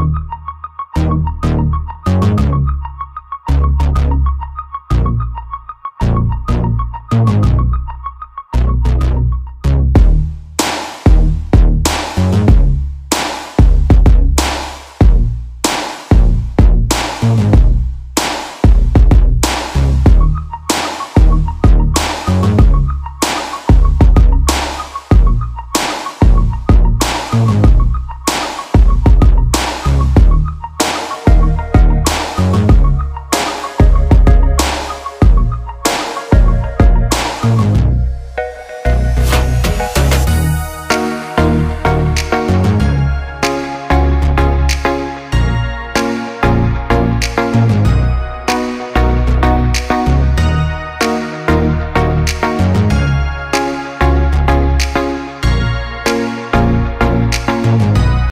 you